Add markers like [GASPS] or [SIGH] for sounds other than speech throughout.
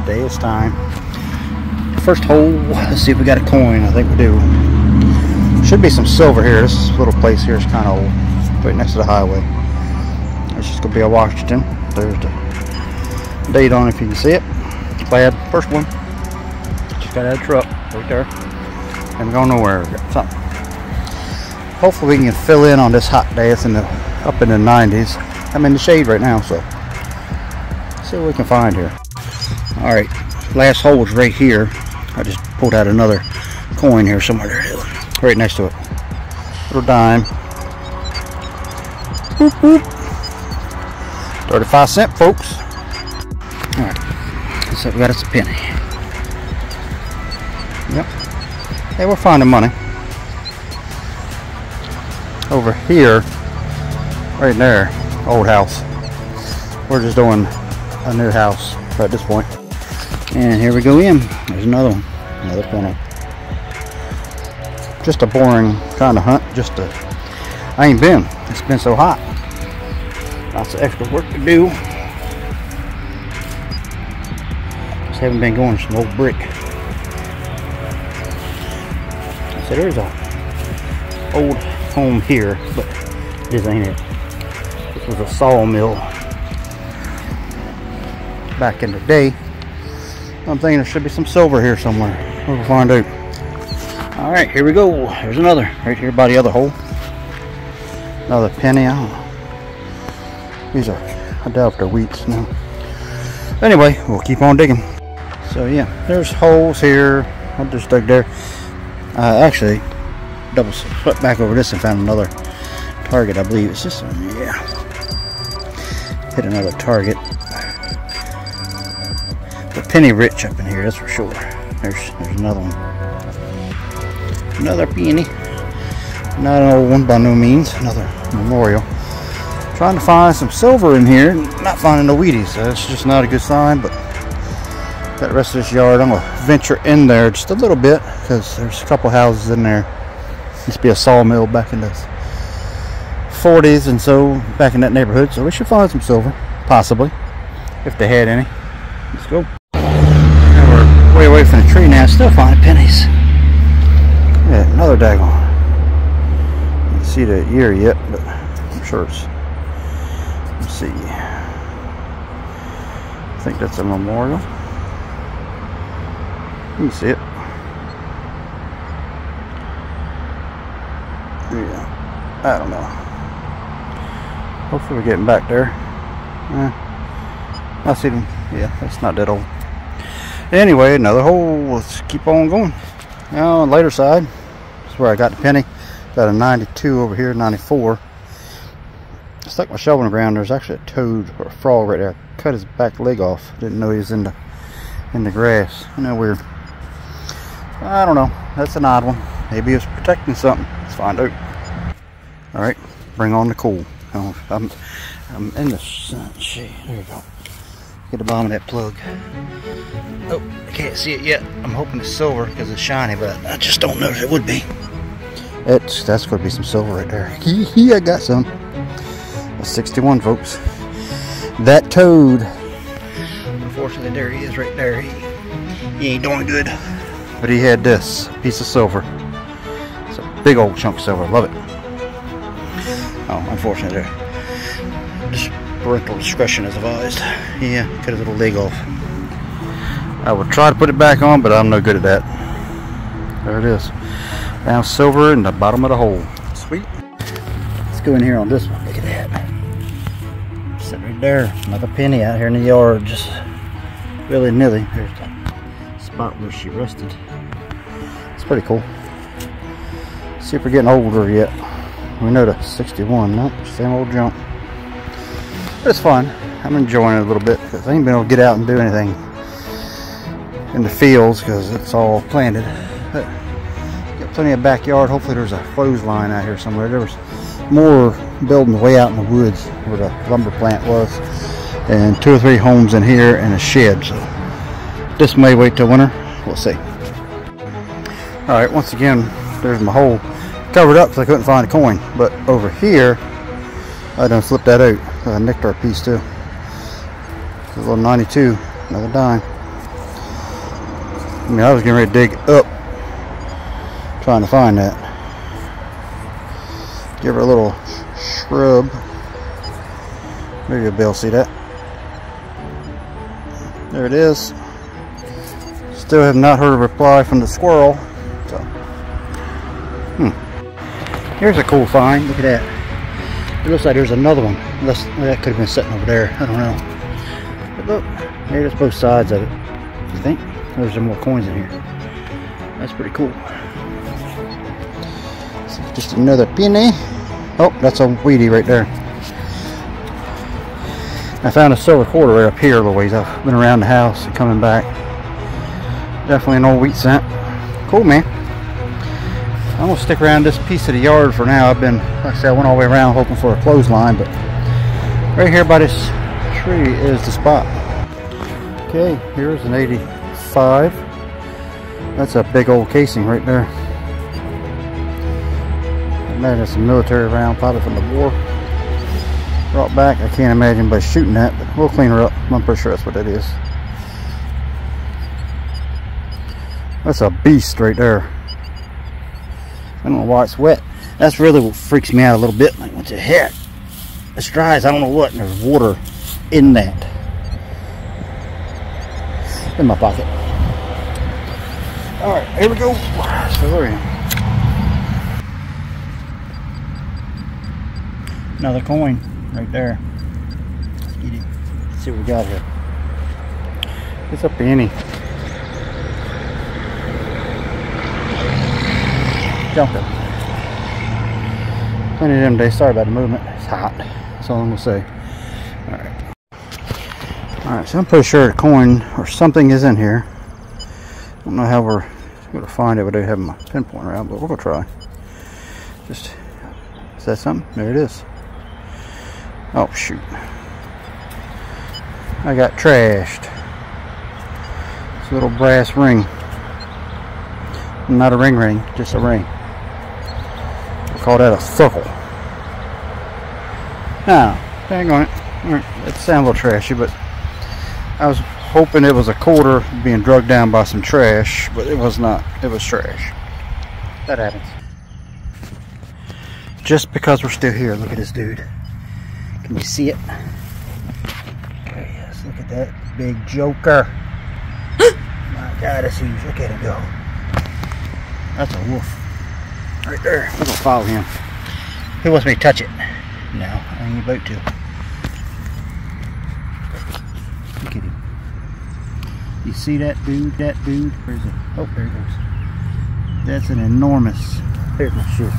Today is time. First hole, let's see if we got a coin. I think we do. Should be some silver here. This little place here is kind of old. Right next to the highway. It's just going to be a Washington. There's the date on if you can see it. Plaid, first one. Just got out of truck right there. Haven't gone nowhere. Got something. Hopefully we can fill in on this hot day. It's in the up in the 90s. I'm in the shade right now, so see what we can find here. All right, last hole is right here. I just pulled out another coin here somewhere right next to it. Little dime. Boop, boop. 35 cent, folks. All right, so we got us a penny. Yep. Hey, we're finding money. Over here, right there, old house. We're just doing a new house at this point. And here we go in. There's another one. Another penny. Just a boring kind of hunt. Just a. I ain't been. It's been so hot. Lots of extra work to do. Just haven't been going some old brick. So there's a old home here, but this ain't it. This was a sawmill back in the day. I'm thinking there should be some silver here somewhere. We'll find out. All right, here we go. There's another right here by the other hole. Another penny. I don't know. These are, I doubt they're wheats now. Anyway, we'll keep on digging. So yeah, there's holes here. I just dug there. Uh, actually, double flip back over this and found another target. I believe it's this one. Yeah, hit another target. The penny rich up in here, that's for sure. There's there's another one. Another penny. Not an old one by no means. Another memorial. Trying to find some silver in here. Not finding no Wheaties. That's just not a good sign. But that rest of this yard, I'm gonna venture in there just a little bit because there's a couple houses in there. Used to be a sawmill back in the 40s and so back in that neighborhood. So we should find some silver, possibly, if they had any. Let's go. Way away from the tree now, still finding pennies. Yeah, another daggone. Can't see the ear yet, but I'm sure it's. Let's see. I think that's a memorial. You can see it. Yeah, I don't know. Hopefully we're getting back there. Eh, I see them. Yeah, that's not that old. Anyway, another hole. Let's keep on going. Now, on the later side, this is where I got the penny. Got a 92 over here, 94. I stuck my shovel in the ground. There's actually a toad or a frog right there. Cut his back leg off. Didn't know he was in the in the grass. You know, weird. I don't know. That's an odd one. Maybe it's protecting something. Let's find out. All right, bring on the cool. I'm, I'm in the sun shade. There we go. Get the bottom of that plug. Oh, I can't see it yet. I'm hoping it's silver because it's shiny, but I just don't know if it would be. It's that's going to be some silver right there. Hee I got some. A 61, folks. That toad. Unfortunately, there he is right there. He, he ain't doing good. But he had this piece of silver. It's a big old chunk of silver. Love it. Oh, unfortunately, there. Just parental discretion is advised. Yeah, cut his little leg off. I will try to put it back on, but I'm no good at that. There it is. Now silver in the bottom of the hole. Sweet. Let's go in here on this one. Look at that. Sitting right there. Another penny out here in the yard. Just willy nilly. There's the spot where she rested. It's pretty cool. See if we're getting older yet. We know the 61. Nope, same old junk. But it's fun. I'm enjoying it a little bit because I ain't been able to get out and do anything in the fields because it's all planted. But got plenty of backyard. Hopefully there's a clothesline out here somewhere. There was more buildings way out in the woods where the lumber plant was. And two or three homes in here and a shed. So this may wait till winter. We'll see. Alright, once again, there's my hole covered up so I couldn't find a coin. But over here, I done slipped that out. I nicked our piece too. It's a little 92, another dime. I mean, I was getting ready to dig up trying to find that. Give her a little shrub. Maybe you'll be able to see that. There it is. Still have not heard a reply from the squirrel. So, hmm. Here's a cool find. Look at that. It looks like there's another one. Unless that could have been sitting over there. I don't know. But look, there's both sides of it. You think? There's some more coins in here. That's pretty cool. Just another penny. Oh, that's a Wheatie right there. I found a silver quarter right up here ways. I've been around the house and coming back. Definitely an old wheat cent. Cool, man. I'm gonna stick around this piece of the yard for now. I've been, like I said, I went all the way around hoping for a clothesline, but right here by this tree is the spot. Okay, here's an 85. That's a big old casing right there. Imagine a military round, probably from the war. Brought back, I can't imagine by shooting that, but we'll clean her up. I'm pretty sure that's what that is. That's a beast right there. I don't know why it's wet. That's really what freaks me out a little bit. Like, what the heck? It's dry as I don't know what, and there's water in that. In my pocket. Alright, here we go. So. Another coin right there. Let's get it. Let's see what we got here. It's a penny. Jumping. Plenty of them days. Sorry about the movement. It's hot. That's all I'm gonna say. Alright. Alright, so I'm pretty sure a coin or something is in here. Don't know how we're gonna find it We do have my pinpoint around, but we're gonna try. Just is that something? There it is. Oh shoot. I got trashed. A little brass ring. Not a ring ring, just a ring. We call that a thuckle. Now, ah, hang on it. Alright, it sounds a little trashy, but I was hoping it was a quarter being drugged down by some trash, but it was not. It was trash. That happens. Just because we're still here, look at this dude. Can you see it? Okay, yes, look at that big joker. [GASPS] My God, that's huge. Look at him go. That's a wolf. Right there. We're gonna follow him. He wants me to touch it. No, I ain't about to. Look at him. You see that dude? That dude? Where is it? Oh, there he goes. That's an enormous. There's my shoe.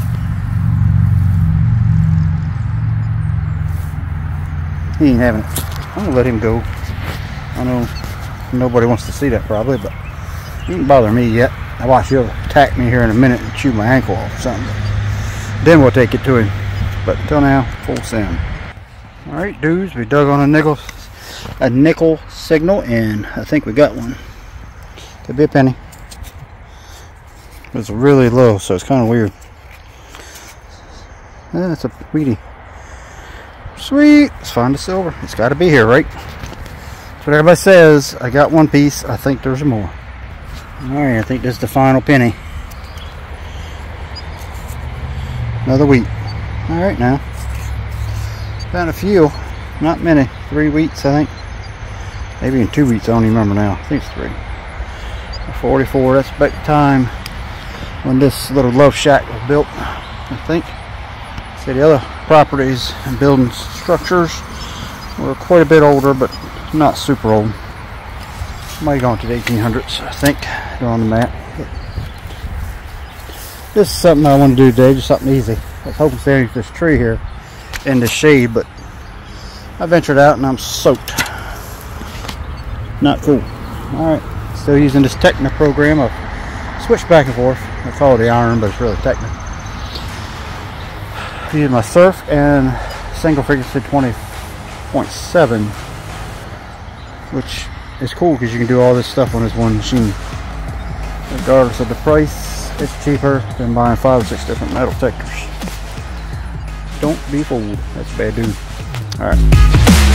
He ain't having it. I'm gonna let him go. I know nobody wants to see that probably, but he ain't bother me yet. I watch he'll attack me here in a minute and chew my ankle off or something. Then we'll take it to him. But until now, full send. Alright dudes, we dug on a nickel a nickel signal and I think we got one. Could be a penny. It's really low, so it's kind of weird. Eh, That's a Wheatie. Sweet. Let's find the silver. It's got to be here, right? That's what everybody says. I got one piece. I think there's more. Alright, I think this is the final penny. Another wheat. Alright now. Found a few. Not many. Three wheats I think. Maybe in two wheats I don't even remember now. I think it's three. 44. That's back time when this little love shack was built, I think. See, the other properties and building structures were quite a bit older, but not super old. Might have gone to the 1800s, I think. They're on the map. But this is something I want to do today, just something easy. I was hoping to this tree here in the shade, but I ventured out and I'm soaked. Not cool. Alright, still using this Tecna program. I've switched back and forth. I call it the iron, but it's really Tecna. I use my surf and single frequency 20.7, which is cool because you can do all this stuff on this one machine. Regardless of the price, it's cheaper than buying five or six different metal detectors. Don't be fooled. That's bad dude. All right.